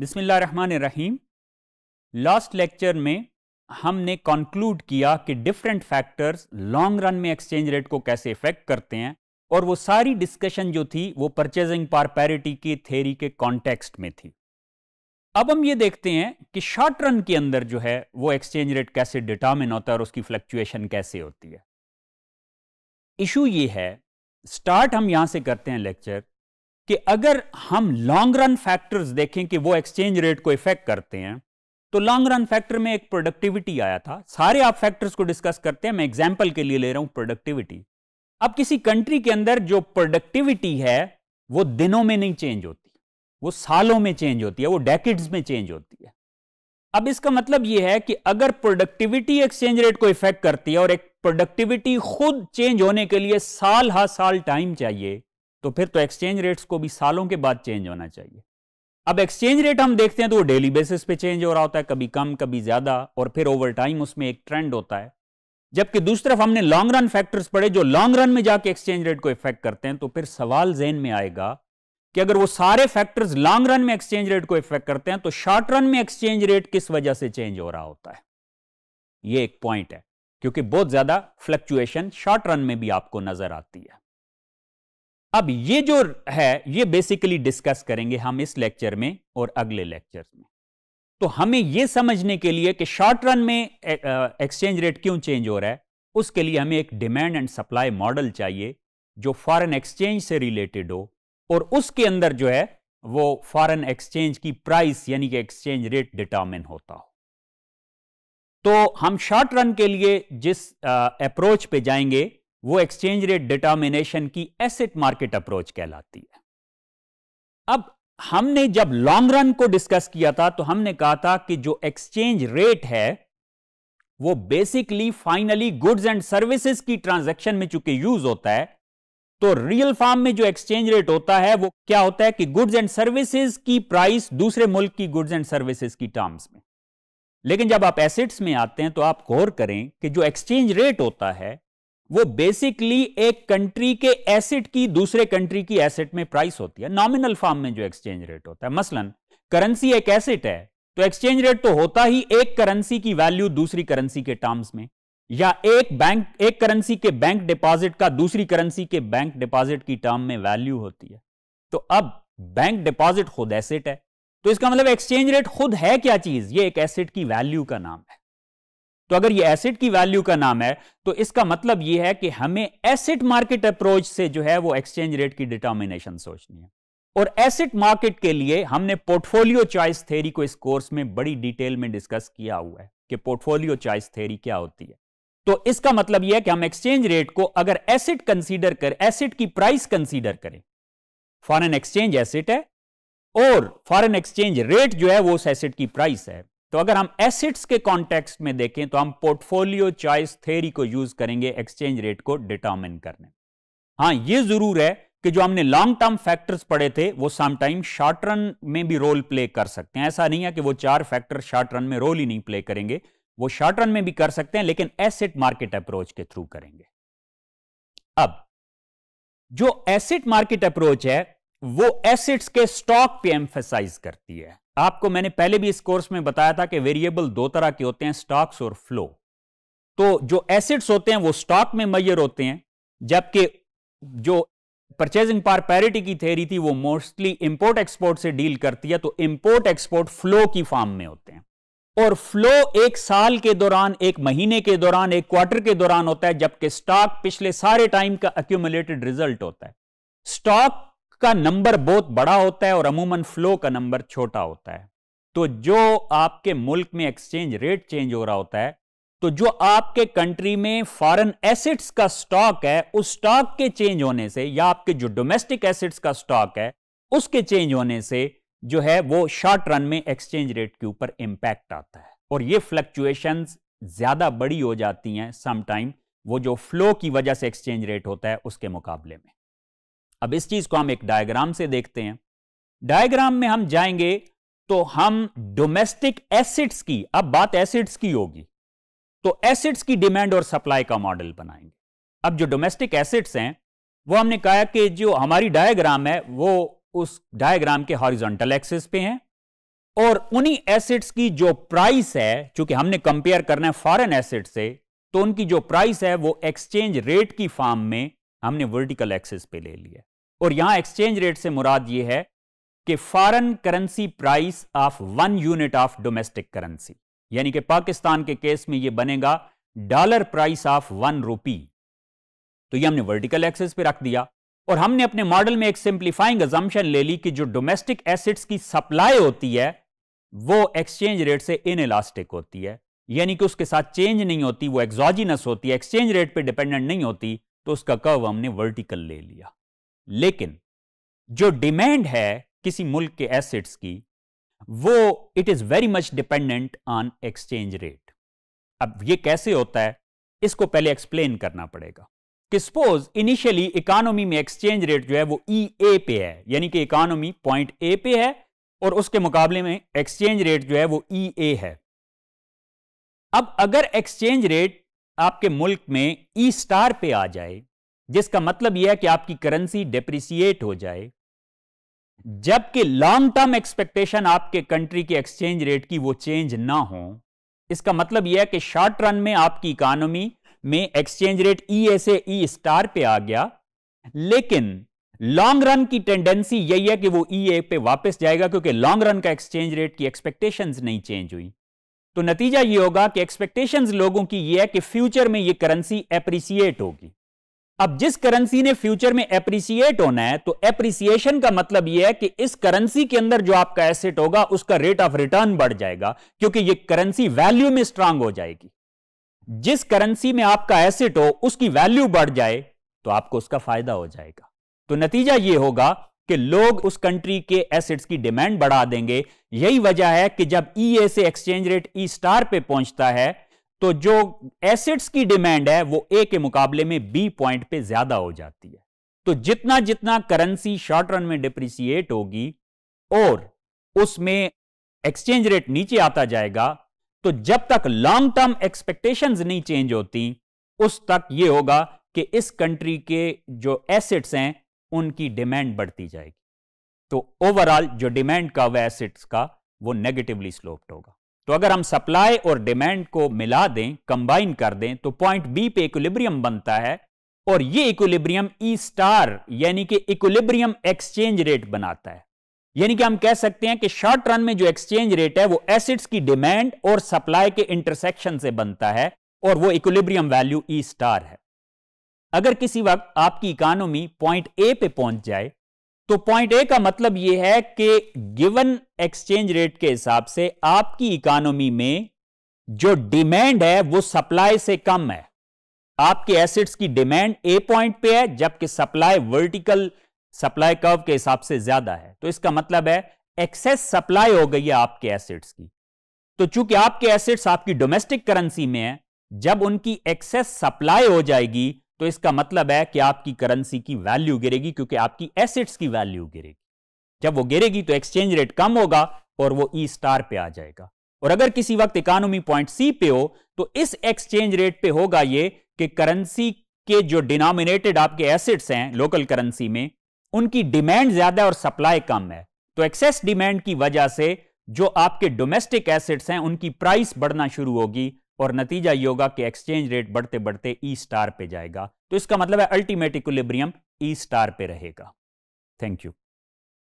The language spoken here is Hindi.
बिस्मिल्लाहिर्रहमानिर्रहीम। लास्ट लेक्चर में हमने कंक्लूड किया कि डिफरेंट फैक्टर्स लॉन्ग रन में एक्सचेंज रेट को कैसे इफ़ेक्ट करते हैं और वो सारी डिस्कशन जो थी, वो परचेजिंग पार पैरिटी की थेरी के कॉन्टेक्स्ट में थी। अब हम ये देखते हैं कि शॉर्ट रन के अंदर जो है, वो एक्सचेंज रेट कैसे डिटर्मिन होता है और उसकी फ्लक्चुएशन कैसे होती है। इशू ये है स्टार्ट हम यहाँ से करते हैं लेक्चर कि अगर हम लॉन्ग रन फैक्टर्स देखें कि वो एक्सचेंज रेट को इफ़ेक्ट करते हैं तो लॉन्ग रन फैक्टर में एक प्रोडक्टिविटी आया था। सारे आप फैक्टर्स को डिस्कस करते हैं, मैं एग्ज़ाम्पल के लिए ले रहा हूँ प्रोडक्टिविटी अब किसी कंट्री के अंदर जो प्रोडक्टिविटी है, वो दिनों में नहीं चेंज होती, वो सालों में चेंज होती है, वो डेकेड्स में चेंज होती है। अब इसका मतलब यह है कि अगर प्रोडक्टिविटी एक्सचेंज रेट को इफ़ेक्ट करती है और एक प्रोडक्टिविटी खुद चेंज होने के लिए साल हर साल टाइम चाहिए तो फिर तो एक्सचेंज रेट्स को भी सालों के बाद चेंज होना चाहिए। अब एक्सचेंज रेट हम देखते हैं तो वो डेली बेसिस पे चेंज हो रहा होता है, कभी कम, कभी ज़्यादा और फिर ओवर टाइम उसमें एक ट्रेंड होता है। जबकि दूसरी तरफ़ हमने लॉन्ग रन फैक्टर्स पढ़े, जो लॉन्ग रन में जाके एक्सचेंज रेट को इफ़ेक्ट करते हैं तो फिर सवाल जेन में आएगा कि अगर वो सारे फैक्टर्स लॉन्ग रन में एक्सचेंज रेट को इफ़ेक्ट करते हैं तो शॉर्ट रन में एक्सचेंज रेट किस वजह से चेंज हो रहा होता है? ये एक पॉइंट है, क्योंकि बहुत ज़्यादा फ्लक्चुएशन शॉर्ट रन में भी आपको नज़र आती है। अब ये जो है, ये बेसिकली डिस्कस करेंगे हम इस लेक्चर में और अगले लेक्चर में। तो हमें यह समझने के लिए कि शॉर्ट रन में एक्सचेंज रेट क्यों चेंज हो रहा है, उसके लिए हमें एक डिमांड एंड सप्लाई मॉडल चाहिए जो फॉरेन एक्सचेंज से रिलेटेड हो और उसके अंदर जो है, वो फॉरेन एक्सचेंज की प्राइस यानी कि एक्सचेंज रेट डिटर्मिन होता हो। तो हम शॉर्ट रन के लिए जिस अप्रोच पे जाएँगे वो एक्सचेंज रेट डिटर्मिनेशन की एसेट मार्केट अप्रोच कहलाती है। अब हमने जब लॉन्ग रन को डिस्कस किया था तो हमने कहा था कि जो एक्सचेंज रेट है, वो basically finally goods and services की ट्रांजैक्शन में चूँकि यूज़ होता है तो रियल फार्म में जो एक्सचेंज रेट होता है, वो क्या होता है कि गुड्स एंड सर्विसेज़ की प्राइस दूसरे मुल्क की गुड्स एंड सर्विसेज़ की टर्म्स में। लेकिन जब आप एसेट्स में आते हैं तो आप गौर करें कि जो एक्सचेंज रेट होता है वो बेसिकली एक कंट्री के एसेट की, दूसरे कंट्री की एसेट में प्राइस होती है। नॉमिनल फॉर्म में जो एक्सचेंज रेट होता है, मसलन करेंसी एक एसेट है तो एक्सचेंज रेट तो होता ही एक करेंसी की वैल्यू दूसरी करेंसी के टर्म्स में, या एक बैंक एक करेंसी के बैंक डिपॉजिट का दूसरी करेंसी के बैंक डिपॉजिट की टर्म में वैल्यू होती है। तो अब बैंक डिपॉजिट खुद एसेट है। तो इसका मतलब एक्सचेंज रेट खुद है क्या चीज़? ये एक एसेट की वैल्यू का नाम है। तो अगर ये एसिड की वैल्यू का नाम है तो इसका मतलब ये है कि हमें एसिड मार्केट अप्रोच से जो है वो एक्सचेंज रेट की डिटर्मिनेशन सोचनी है। और एसिड मार्केट के लिए हमने पोर्टफोलियो चॉइस थेरी को इस कोर्स में बड़ी डिटेल में डिस्कस किया हुआ है कि पोर्टफोलियो चॉइस थेरी क्या होती है। तो इसका मतलब यह है कि हम एक्सचेंज रेट को अगर एसिड कंसीडर कर एसिड की प्राइस कंसीडर करें फॉरेन एक्सचेंज एसिड है, और फॉरेन एक्सचेंज रेट जो है वो उस एसिड की प्राइस है तो अगर हम एसिड्स के कॉन्टेक्स्ट में देखें तो हम पोर्टफोलियो चॉइस थेरी को यूज़ करेंगे एक्सचेंज रेट को डिटर्मिन करने। हाँ यह ज़रूर है कि जो हमने लॉन्ग टर्म फैक्टर्स पढ़े थे, वो समटाइम शॉर्ट रन में भी रोल प्ले कर सकते हैं। ऐसा नहीं है कि वो चार फैक्टर शॉर्ट रन में रोल ही नहीं प्ले करेंगे। वो शॉर्ट रन में भी कर सकते हैं, लेकिन एसिड मार्केट अप्रोच के थ्रू करेंगे। अब, जो एसिड मार्केट अप्रोच है, वो एसिड्स के स्टॉक पे एम्फेसाइज करती है। आपको मैंने पहले भी इस कोर्स में बताया था कि वेरिएबल दो तरह के होते हैं, स्टॉक्स और फ्लो। तो जो एसिड्स होते हैं, वो स्टॉक में मैयर होते हैं, जबकि जो परचेजिंग पार पैरिटी की थेरी थी, वो मोस्टली इंपोर्ट एक्सपोर्ट से डील करती है तो इंपोर्ट एक्सपोर्ट फ्लो की फॉर्म में होते हैं। और फ्लो एक साल के दौरान, एक महीने के दौरान, एक क्वार्टर के दौरान होता है, जबकि स्टॉक पिछले सारे टाइम का अक्यूमुलेटेड रिज़ल्ट होता है। स्टॉक का नंबर बहुत बड़ा होता है और अमूमन फ्लो का नंबर छोटा होता है। तो जो आपके मुल्क में एक्सचेंज रेट चेंज हो रहा होता है तो जो आपके कंट्री में फॉरेन एसेट्स का स्टॉक है, उस स्टॉक के चेंज होने से या आपके जो डोमेस्टिक एसेट्स का स्टॉक है, उसके चेंज होने से जो है वो शॉर्ट रन में एक्सचेंज रेट के ऊपर इंपैक्ट आता है। और ये फ्लक्चुएशन ज़्यादा बड़ी हो जाती हैं समटाइम, वो जो फ्लो की वजह से एक्सचेंज रेट होता है, उसके मुकाबले में। अब इस चीज़ को हम एक डायग्राम से देखते हैं। डायग्राम में हम जाएँगे तो हम डोमेस्टिक एसिड्स की, अब बात एसिड्स की होगी। तो एसिड्स की डिमांड और सप्लाई का मॉडल बनाएँगे। अब जो डोमेस्टिक एसिड्स हैं, वो हमने कहा कि जो हमारी डायग्राम है, वो उस डायग्राम के हॉरिजॉन्टल एक्सिस पे हैं और उन्हीं एसिड्स की जो प्राइस है, चूँकि हमने कंपेयर करना है फॉरेन एसिड से तो उनकी जो प्राइस है, वो एक्सचेंज रेट की फॉर्म में हमने वर्टिकल एक्सिस पे ले लिया। और यहाँ एक्सचेंज रेट से मुराद ये है कि foreign currency price of one unit of domestic currency यानी कि पाकिस्तान के केस में यह बनेगा dollar price of one rupee तो ये हमने वर्टिकल एक्सेस पे रख दिया और हमने अपने मॉडल में एक सिंप्लीफाइंग अजम्पशन ले ली कि जो डोमेस्टिक एसिड्स की सप्लाई होती है, वो एक्सचेंज रेट से इन इलास्टिक होती है। यानी कि उसके साथ चेंज नहीं होती, वो एक्सोजिनस होती है एक्सचेंज रेट पे डिपेंडेंट नहीं होती तो उसका कर्व हमने वर्टिकल ले लिया। लेकिन जो डिमांड है किसी मुल्क के एसेट्स की, वो it is very much dependent on exchange rate अब ये कैसे होता है? इसको पहले एक्सप्लेन करना पड़ेगा। कि सपोज़ इनिशियली इकोनॉमी में एक्सचेंज रेट जो है वो ई e ए पे है, यानी कि इकोनॉमी पॉइंट ए पे है और उसके मुकाबले में एक्सचेंज रेट जो है वो ई e ए है। अब अगर एक्सचेंज रेट आपके मुल्क में ई e स्टार पे आ जाए जिसका मतलब यह है कि आपकी करेंसी डेप्रिसिएट हो जाए। जबकि लॉन्ग टर्म एक्सपेक्टेशन आपके कंट्री के एक्सचेंज रेट की वो चेंज ना हो, इसका मतलब यह है कि शॉर्ट रन में आपकी इकोनॉमी में एक्सचेंज रेट ई ए से ई स्टार पे आ गया। लेकिन लॉन्ग रन की टेंडेंसी यही है कि वो ई ए पे वापस जाएगा, क्योंकि लॉन्ग रन का एक्सचेंज रेट की एक्सपेक्टेशंस नहीं चेंज हुई। तो नतीजा ये होगा कि एक्सपेक्टेशंस लोगों की ये है कि फ्यूचर में ये करेंसी एप्रिसिएट होगी। अब जिस करेंसी ने फ्यूचर में एप्रिसिएट होना है तो एप्रिसिएशन का मतलब यह है कि इस करेंसी के अंदर जो आपका एसेट होगा, उसका रेट ऑफ़ रिटर्न बढ़ जाएगा, क्योंकि यह करेंसी वैल्यू में स्ट्रांग हो जाएगी। जिस करेंसी में आपका एसेट हो, उसकी वैल्यू बढ़ जाए तो आपको उसका फ़ायदा हो जाएगा। तो नतीजा यह होगा कि लोग उस कंट्री के एसेट्स की डिमांड बढ़ा देंगे। यही वजह है कि जब ई ए से एक्सचेंज रेट ई स्टार पे पहुँचता है तो जो एसिड्स की डिमांड है, वो ए के मुकाबले में बी पॉइंट पे ज़्यादा हो जाती है। तो जितना जितना करेंसी शॉर्ट रन में डिप्रिसिएट होगी और उसमें एक्सचेंज रेट नीचे आता जाएगा तो जब तक लॉन्ग टर्म एक्सपेक्टेशंस नहीं चेंज होती, उस तक ये होगा कि इस कंट्री के जो एसेट्स हैं, उनकी डिमांड बढ़ती जाएगी। तो ओवरऑल जो डिमांड का वह एसेट्स का, वो नेगेटिवली स्लोप्ड होगा। तो अगर हम सप्लाई और डिमांड को मिला दें कंबाइन कर दें तो पॉइंट बी पे इक्विलिब्रियम बनता है और ये इक्विलिब्रियम ई स्टार यानी कि इक्विलिब्रियम एक्सचेंज रेट बनाता है। यानी कि हम कह सकते हैं कि शॉर्ट रन में जो एक्सचेंज रेट है, वो एसिड्स की डिमांड और सप्लाई के इंटरसेक्शन से बनता है और वो इक्विलिब्रियम वैल्यू ई स्टार है। अगर किसी वक्त आपकी इकोनॉमी पॉइंट ए पे पहुँच जाए तो पॉइंट ए का मतलब यह है कि गिवन एक्सचेंज रेट के हिसाब से आपकी इकोनॉमी में जो डिमांड है, वो सप्लाई से कम है। आपके एसिड्स की डिमांड ए पॉइंट पे है, जबकि सप्लाई वर्टिकल सप्लाई कर्व के हिसाब से ज़्यादा है। तो इसका मतलब है एक्सेस सप्लाई हो गई है आपके एसिड्स की। तो चूँकि आपके एसिड्स आपकी डोमेस्टिक करेंसी में है, जब उनकी एक्सेस सप्लाई हो जाएगी तो इसका मतलब है कि आपकी करेंसी की वैल्यू गिरेगी क्योंकि आपकी एसेट्स की वैल्यू गिरेगी। जब वो गिरेगी तो एक्सचेंज रेट कम होगा और वो ई स्टार पे आ जाएगा। और अगर किसी वक्त इकोनॉमी पॉइंट सी पे हो तो इस एक्सचेंज रेट पे होगा ये कि करेंसी के जो डिनोमिनेटेड आपके एसेट्स हैं लोकल करेंसी में, उनकी डिमांड ज़्यादा और सप्लाई कम है। तो एक्सेस डिमांड की वजह से जो आपके डोमेस्टिक एसेट्स हैं, उनकी प्राइस बढ़ना शुरू होगी और नतीजा ये होगा कि एक्सचेंज रेट बढ़ते बढ़ते ई स्टार पे जाएगा। तो इसका मतलब है अल्टीमेट इक्विलिब्रियम ई स्टार पे रहेगा। Thank you